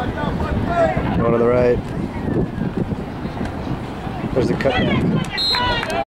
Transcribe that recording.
Going to the right. There's the cut.